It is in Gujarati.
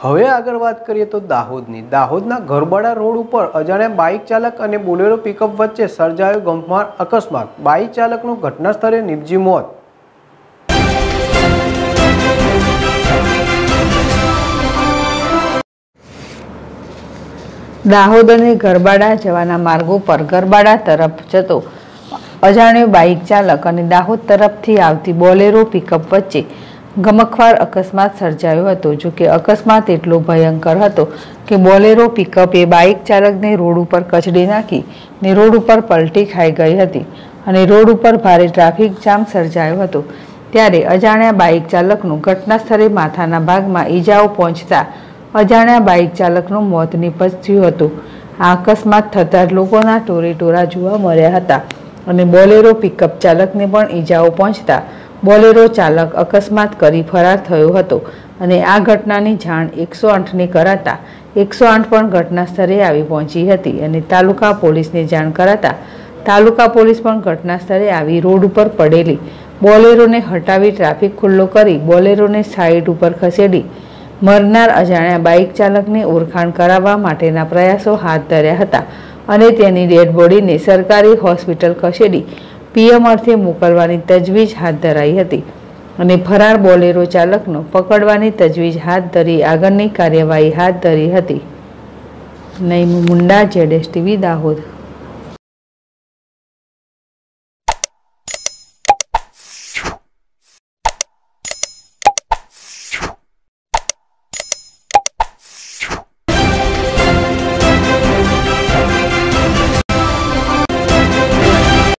હવે આગળ વાત કરીએ તો દાહોદની. દાહોદના ગરબાડા રોડ ઉપર અજાણ્યા બાઇક ચાલક અને બોલેરો પિકઅપ વચ્ચે સર્જાયો ગંભીર અકસ્માત. બાઇક ચાલકનું ઘટના સ્થળે નિપજી મોત. દાહોદ અને ગરબાડા જવાના માર્ગો પર ગરબાડા તરફ જતો અજાણ્યો બાઇક ચાલક અને દાહોદ તરફથી આવતી બોલેરો પિકઅપ વચ્ચે ગમખ્વાર અકસ્માત સર્જાયો હતો. જો કે અકસ્માત એટલો ભયંકર હતો કે બોલેરો પિકઅપે બાઇક ચાલકને રોડ ઉપર કચડી નાખી ને રોડ ઉપર પલટી ખાઈ ગઈ હતી અને રોડ ઉપર ભારે ટ્રાફિક જામ સર્જાયો હતો. ત્યારે અજાણ્યા બાઇક ચાલકનું ઘટના સ્થળે માથાના ભાગમાં ઈજાઓ પહોંચતા અજાણ્યા બાઇક ચાલકનું મોત નિપજ્યું હતું. આ અકસ્માત થતાં લોકોના ટોરેટોરા જોવા મળ્યા હતા અને બોલેરો પિકઅપ ચાલકને પણ ઈજાઓ પહોંચતા બોલેરો ચાલક અકસ્માત કરી ફરાર થયો હતો અને આ ઘટનાની જાણ એકસો આઠને કરાતા એકસો આઠ પણ ઘટના સ્થળે આવી પહોંચી હતી અને તાલુકા પોલીસને જાણ કરાતા તાલુકા પોલીસ પણ ઘટના સ્થળે આવી રોડ ઉપર પડેલી બોલેરોને હટાવી ટ્રાફિક ખુલ્લો કરી બોલેરોને સાઇડ ઉપર ખસેડી મરનાર અજાણ્યા બાઇક ચાલકને ઓળખાણ કરાવવા માટેના પ્રયાસો હાથ ધર્યા હતા અને તેની ડેડ બોડીને સરકારી હોસ્પિટલ ખસેડી પીએમ અર્થે મોકલવાની તજવીજ હાથ ધરાઈ હતી અને ફરાર બોલેરો ચાલકનો પકડવાની તજવીજ હાથ ધરી આગળની કાર્યવાહી હાથ ધરી હતી. નઈમ મુંડા, જેડેશ ટીવી, દાહોદ.